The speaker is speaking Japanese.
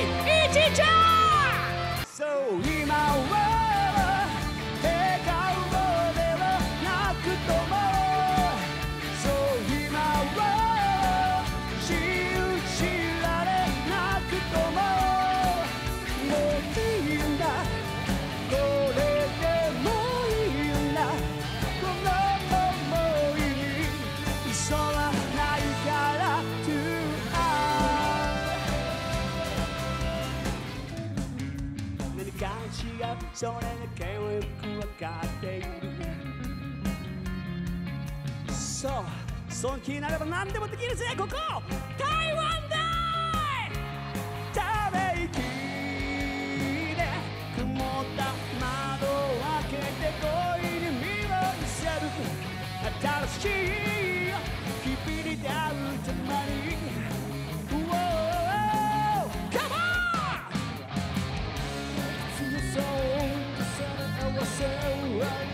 Hey! I 何か違うそれだけをよくわかっているそうその気になれば何でもできるぜここ。タ I was center of